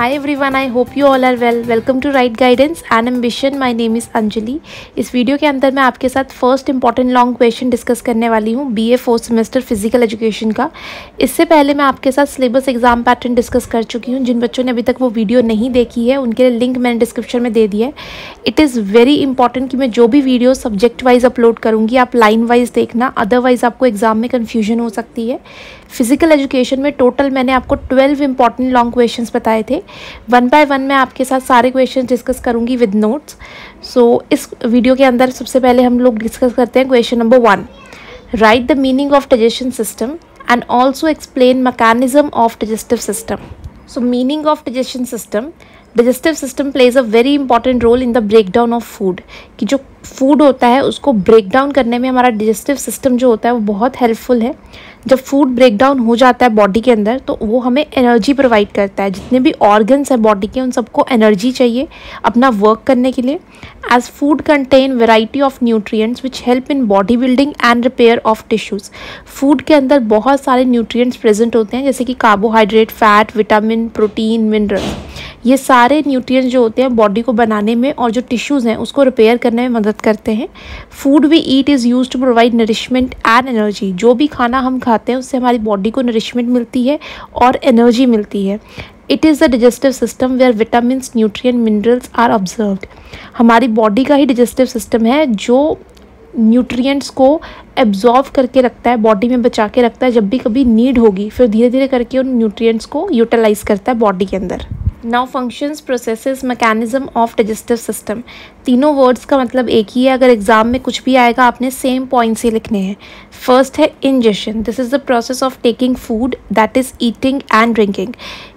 Hi everyone, I hope you all are well. Welcome to Right Guidance and Ambition. My name is Anjali इस video के अंदर मैं आपके साथ first important long question discuss करने वाली हूँ B A fourth semester physical education का। इससे पहले मैं आपके साथ सिलेबस एग्ज़ाम पैटर्न डिस्कस कर चुकी हूँ। जिन बच्चों ने अभी तक वो वीडियो नहीं देखी है उनके लिए लिंक मैंने डिस्क्रिप्शन में दे दिया है। इट इज़ वेरी इंपॉर्टेंट कि मैं जो भी वीडियो सब्जेक्ट वाइज अपलोड करूँगी आप लाइन वाइज देखना अदरवाइज़ आपको एग्ज़ाम में कन्फ्यूज़न हो सकती है। फ़िज़िकल एजुकेशन में टोटल मैंने आपको ट्वेल्व इंपॉर्टेंट लॉन्ग क्वेश्चन बताए थे। वन बाय वन मैं आपके साथ सारे क्वेश्चन डिस्कस करूँगी विद नोट्स सो इस वीडियो के अंदर सबसे पहले हम लोग डिस्कस करते हैं question number one write the meaning of digestion system and also explain mechanism of digestive system so meaning of digestion system digestive system plays a very important role in the break down of food कि जो food होता है, उसको break down करने में हमारा digestive system जो होता है, वो बहुत हेल्पफुल है। जब फ़ूड ब्रेक डाउन हो जाता है बॉडी के अंदर तो वो हमें एनर्जी प्रोवाइड करता है। जितने भी ऑर्गन्स हैं बॉडी के, उन सबको एनर्जी चाहिए अपना वर्क करने के लिए। As food contain variety of nutrients which help in body building and repair of tissues food के अंदर बहुत सारे न्यूट्रिएंट्स प्रेजेंट होते हैं, जैसे कि carbohydrate fat vitamin protein mineral ये सारे न्यूट्रिएंट्स जो होते हैं बॉडी को बनाने में और जो टिश्यूज़ हैं, उसको रिपेयर करने में मदद करते हैं। Food we eat is use to provide nourishment and energy जो भी खाना हम खाते हैं, उससे हमारी बॉडी को नरिशमेंट मिलती है और एनर्जी मिलती है। It is the digestive system where vitamin nutrient minerals are observed हमारी बॉडी का ही डिजेस्टिव सिस्टम है, जो न्यूट्रिएंट्स को एब्जॉर्व करके रखता है बॉडी में बचा के रखता है। जब भी कभी नीड होगी, फिर धीरे धीरे करके उन न्यूट्रिएंट्स को यूटिलाइज करता है बॉडी के अंदर। Now functions processes mechanism of digestive system तीनों वर्ड्स का मतलब एक ही है, अगर एग्ज़ाम में कुछ भी आएगा, आपने सेम पॉइंट्स ही लिखने हैं। फ़र्स्ट है ingestion this is the process of taking food that is eating and drinking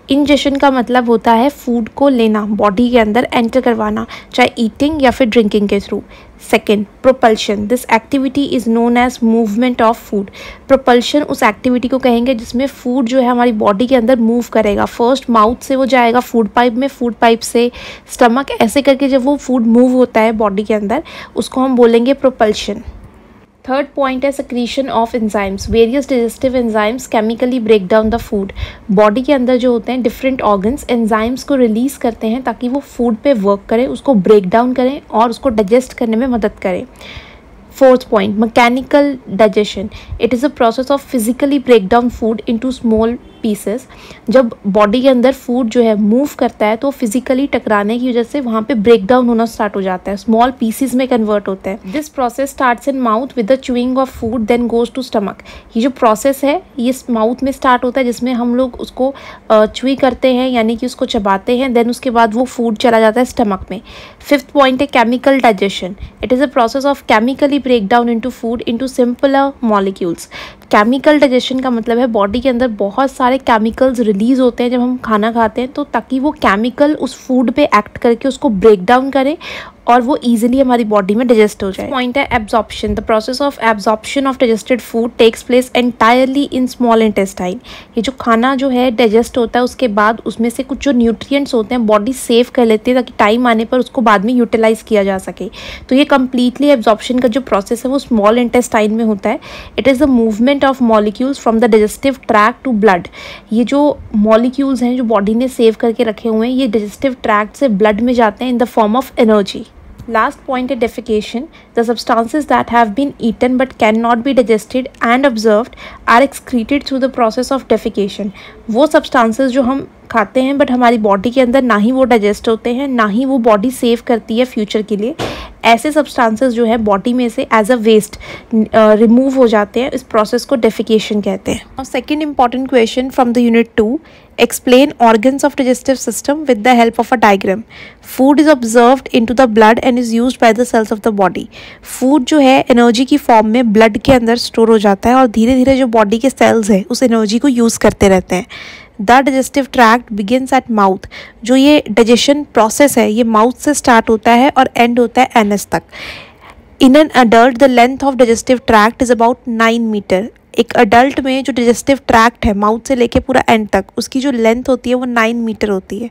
ingestion का मतलब होता है फ़ूड को लेना बॉडी के अंदर एंटर करवाना, चाहे ईटिंग या फिर ड्रिंकिंग के through second propulsion this activity is known as movement of food propulsion उस एक्टिविटी को कहेंगे जिसमें फ़ूड जो है हमारी बॉडी के अंदर मूव करेगा। फ़र्स्ट माउथ से वो जाएगा फ़ूड पाइप में फ़ूड पाइप से स्टमक ऐसे करके जब वो फ़ूड मूव होता है बॉडी के अंदर, उसको हम बोलेंगे प्रोपल्शन थर्ड पॉइंट है secretion of enzymes various digestive enzymes chemically break down the food body के अंदर जो होते हैं डिफरेंट ऑर्गन्स एंजाइम्स को रिलीज़ करते हैं ताकि वो फ़ूड पे वर्क करें, उसको ब्रेक डाउन करें और उसको डाइजेस्ट करने में मदद करें। Fourth point mechanical digestion it is a process of physically break down food into small pieces जब बॉडी के अंदर फ़ूड जो है मूव करता है तो फिजिकली टकराने की वजह से वहाँ पे ब्रेक डाउन होना स्टार्ट हो जाता है। स्मॉल पीसीज में कन्वर्ट होता है। This process starts in mouth with the chewing of food then goes to stomach ये जो प्रोसेस है, ये माउथ में स्टार्ट होता है, जिसमें हम लोग उसको चुई करते हैं, यानी कि उसको चबाते हैं देन उसके बाद वो फ़ूड चला जाता है स्टमक में। फिफ्थ पॉइंट है chemical digestion it is a process of chemically break down into food into simpler molecules chemical digestion का मतलब है बॉडी के अंदर बहुत सारे केमिकल्स रिलीज़ होते हैं जब हम खाना खाते हैं तो ताकि वो केमिकल उस फ़ूड पे एक्ट करके उसको ब्रेक डाउन करें और वो इजीली हमारी बॉडी में डाइजेस्ट हो जाए। पॉइंट है absorption the process of absorption of digested food takes place entirely in small intestine ये जो खाना जो है डाइजेस्ट होता है, उसके बाद उसमें से कुछ जो न्यूट्रिएंट्स होते हैं बॉडी सेव कर लेती है, ताकि टाइम आने पर उसको बाद में यूटिलाइज किया जा सके। तो ये कम्प्लीटली एब्जॉर्प्शन का जो प्रोसेस है, वो स्मॉल इंटेस्टाइन में होता है। It is the movement movement of molecules from the digestive track to blood ये जो मॉलिक्यूल्स हैं, जो बॉडी ने सेव करके रखे हुए हैं, ये डिजेस्टिव ट्रैक से ब्लड में जाते हैं in the form of energy last point है defecation the substances that have been eaten but can not be digested and observed are excreted through the process of defecation वो substances जो हम खाते हैं बट हमारी बॉडी के अंदर ना ही वो डाइजेस्ट होते हैं, ना ही वो बॉडी सेव करती है फ्यूचर के लिए. ऐसे सब्सटेंसेस जो है बॉडी में से एज अ वेस्ट रिमूव हो जाते हैं, इस प्रोसेस को डेफिकेशन कहते हैं। और second important question from the unit two explain organs of digestive system with the help of a diagram food is observed into the blood and is used by the cells of the body food जो है energy की form में blood के अंदर store हो जाता है और धीरे धीरे जो बॉडी के सेल्स हैं, उस एनर्जी को यूज़ करते रहते हैं। The digestive tract begins at mouth, जो ये डाइजेशन प्रोसेस है, ये माउथ से स्टार्ट होता है और एंड होता है एनएस तक। In an adult, the length of digestive tract is about nine metre. एक अडल्ट में जो डाइजेस्टिव ट्रैक्ट है, माउथ से लेके पूरा एंड तक, उसकी जो लेंथ होती है, वो नाइन मीटर होती है।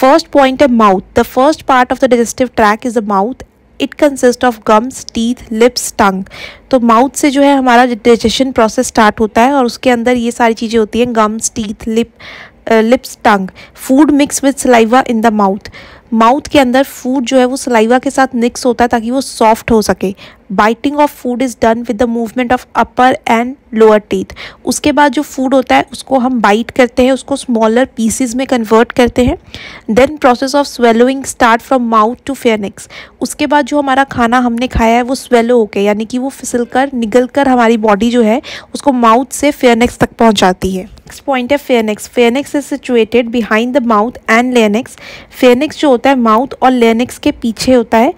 फ़र्स्ट पॉइंट है mouth. The first part of the digestive track is the mouth it consist of gums teeth lips tongue तो माउथ से जो है हमारा डिजेशन प्रोसेस स्टार्ट होता है और उसके अंदर ये सारी चीज़ें होती हैं gums teeth lip lips tongue food mix with saliva in the mouth mouth के अंदर फ़ूड जो है वो सलाइवा के साथ मिक्स होता है ताकि वो सॉफ्ट हो सके। Biting of food is done with the movement of upper and lower teeth उसके बाद जो फ़ूड होता है, उसको हम बाइट करते हैं, उसको स्मॉलर पीसीज में कन्वर्ट करते हैं। Then process of swallowing start from mouth to pharynx उसके बाद जो हमारा खाना हमने खाया है, वो स्वेलो होके, यानी कि वो फिसल कर निगल कर हमारी बॉडी जो है, उसको माउथ से फेयरनेक्स तक पहुँचाती है। नेक्स्ट पॉइंट है pharynx pharynx is situated behind the mouth and larynx pharynx जो होता है माउथ और लेनेक्स के पीछे होता है.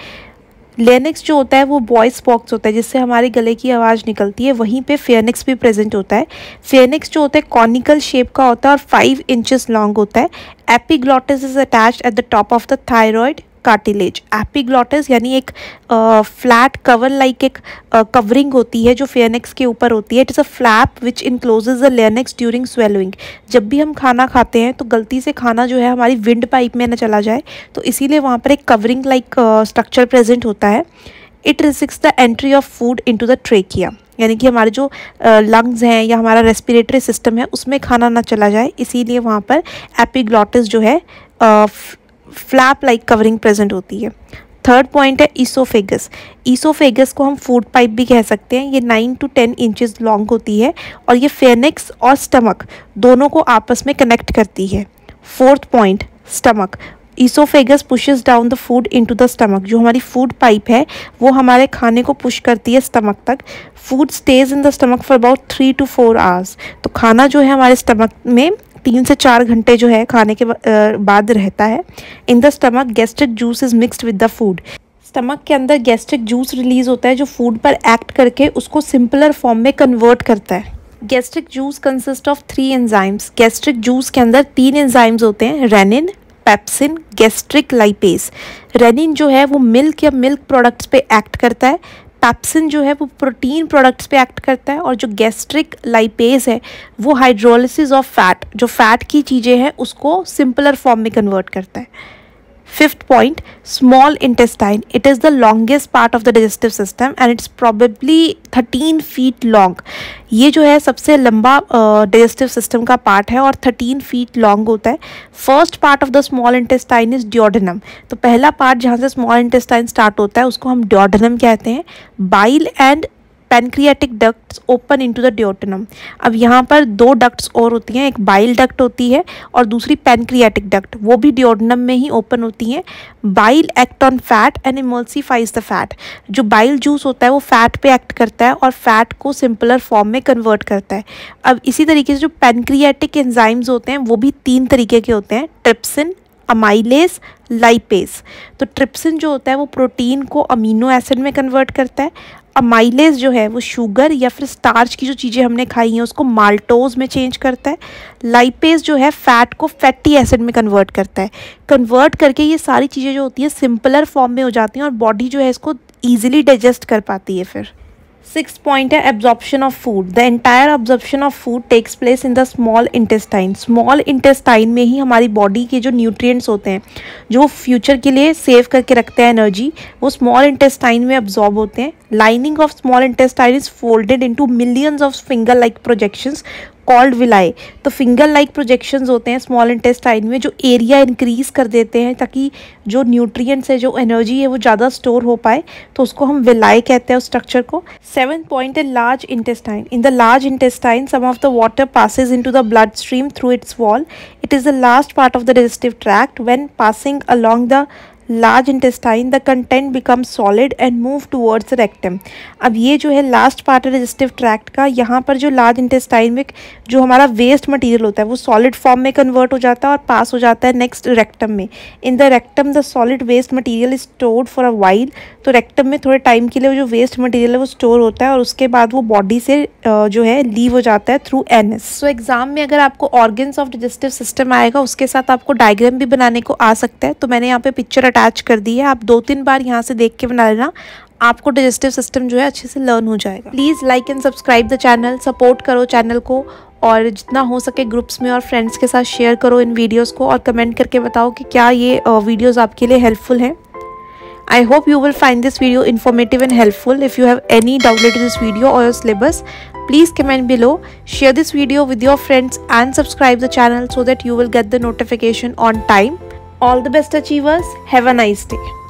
लेनेक्स जो होता है वो वॉइस बॉक्स होता है, जिससे हमारे गले की आवाज़ निकलती है. वहीं पे फेयरनेक्स भी प्रेजेंट होता है. फेयरनेक्स जो होता है कॉनिकल शेप का होता है और फाइव इंचेस लॉन्ग होता है. Epiglottis is attach at the top of the thyroid cartilage epiglottis यानी एक फ्लैट कवर लाइक एक कवरिंग होती है जो फेयरनेक्स के ऊपर होती है। It is a flap which encloses the larynx during swallowing जब भी हम खाना खाते हैं तो गलती से खाना जो है हमारी विंड पाइप में ना चला जाए तो इसीलिए वहाँ पर एक कवरिंग लाइक स्ट्रक्चर प्रेजेंट होता है। It resists the entry of food into the trachea यानी कि हमारे जो लंग्स हैं या हमारा रेस्पिरेटरी सिस्टम है, उसमें खाना ना चला जाए। इसीलिए वहाँ पर एपिग्लॉटिस जो है फ्लैप लाइक कवरिंग प्रेजेंट होती है। थर्ड पॉइंट है ईसोफेगस ईसोफेगस को हम फ़ूड पाइप भी कह सकते हैं। ये nine to ten inches long होती है और ये फेनिक्स और स्टमक दोनों को आपस में कनेक्ट करती है। Fourth point stomach oesophagus pushes down the food into the stomach जो हमारी फ़ूड पाइप है, वो हमारे खाने को पुश करती है स्टमक तक। Food stage in the stomach for about three to four hours तो खाना जो है हमारे स्टमक में तीन से चार घंटे जो है खाने के बाद रहता है। In the stomach gastric juice is mixed with the food stomach के अंदर गैस्ट्रिक जूस रिलीज़ होता है जो फ़ूड पर एक्ट करके उसको सिंपलर फॉर्म में कन्वर्ट करता है। Gastric juice consist of three enzymes gastric juice के अंदर तीन एंजाइम्स होते हैं rennin pepsin gastric lipase rennin जो है वो मिल्क या मिल्क प्रोडक्ट्स पे एक्ट करता है। पैप्सिन जो है वो प्रोटीन प्रोडक्ट्स पे एक्ट करता है और जो गैस्ट्रिक लाइपेज है, वो हाइड्रोलिसिस ऑफ़ फैट जो फैट की चीज़ें हैं, उसको सिंपलर फॉर्म में कन्वर्ट करता है। Fifth point, small intestine. It is the longest part of the digestive system and it's probably 13 feet long. ये जो है सबसे लंबा डाइजेस्टिव सिस्टम का पार्ट है और 13 फीट लॉन्ग होता है first part of the small intestine is duodenum तो पहला पार्ट जहाँ से स्मॉल इंटेस्टाइन स्टार्ट होता है उसको हम डिओडनम कहते हैं bile and pancreatic ducts open into the duodenum अब यहाँ पर दो डक्ट्स और होती हैं, एक बाइल डक्ट होती है और दूसरी पेनक्रियाटिक डक्ट। वो भी डिओटनम में ही ओपन होती हैं। Bile act on fat and emulsifies the fat जो बाइल जूस होता है, वो फैट पे एक्ट करता है और फैट को सिंपलर फॉर्म में कन्वर्ट करता है। अब इसी तरीके से जो पेनक्रियाटिक एंजाइम्स होते हैं, वो भी तीन तरीके के होते हैं। ट्रिप्सिन अमाइलेस लाइपेस तो ट्रिप्सिन जो होता है, वो प्रोटीन को अमीनो एसिड में कन्वर्ट करता है अमाइलेज जो है, वो शुगर या फिर स्टार्च की जो चीज़ें हमने खाई हैं, उसको माल्टोज में चेंज करता है। लाइपेज जो है फैट को फैटी एसिड में कन्वर्ट करता है। कन्वर्ट करके ये सारी चीज़ें जो होती हैं सिंपलर फॉर्म में हो जाती हैं और बॉडी जो है, इसको ईजिली डाइजेस्ट कर पाती है फिर। सिक्स पॉइंट है absorption of food the entire absorption of food takes place in the small intestine small intestine में ही हमारी बॉडी के जो न्यूट्रिएंट्स होते हैं, जो फ्यूचर के लिए सेव करके रखते हैं एनर्जी वो स्मॉल इंटेस्टाइन में अब्जॉर्ब होते हैं. Lining of small intestine is folded into millions of finger like projections called villi तो फिंगर लाइक प्रोजेक्शंस होते हैं स्मॉल इंटेस्टाइन में, जो एरिया इंक्रीज कर देते हैं ताकि जो न्यूट्रिएंट्स है, जो एनर्जी है, वो ज़्यादा स्टोर हो पाए। तो उसको हम विलाई कहते हैं उस स्ट्रक्चर को। सेवन पॉइंट है large intestine in the large intestine some of the water passes into the blood stream through its wall it is the last part of the digestive tract when passing along the large intestine the content become solid and move towards rectum अब ये जो है last part है digestive tract का, यहाँ पर जो large intestine में जो हमारा वेस्ट मटेरियल होता है, वो सॉलिड फॉर्म में कन्वर्ट हो जाता है और पास हो जाता है नेक्स्ट रेक्टम में. In the rectum the solid waste material is stored for a while तो रेक्टम में थोड़े टाइम के लिए जो वेस्ट मटीरियल है, वो स्टोर होता है और उसके बाद वो बॉडी से जो है लीव हो जाता है through N S so exam में अगर आपको ऑर्गेन्स ऑफ़ डिजेस्टिव सिस्टम आएगा, उसके साथ आपको डायग्राम भी बनाने को आ सकता है तो मैंने यहाँ पे पिक्चर अटैच कर दी है आप दो तीन बार यहाँ से देख के बना लेना आपको डाइजेस्टिव सिस्टम जो है अच्छे से लर्न हो जाएगा please like and subscribe the channel support करो चैनल को और जितना हो सके ग्रुप्स में और फ्रेंड्स के साथ शेयर करो इन वीडियोस को और कमेंट करके बताओ कि क्या ये वीडियोस आपके लिए हेल्पफुल हैं I hope you will find this video informative and helpful. If you have any doubt related to this video or your syllabus, please comment below. Share this video with your friends and subscribe the channel so that you will get the notification on time. All the best achievers. Have a nice day.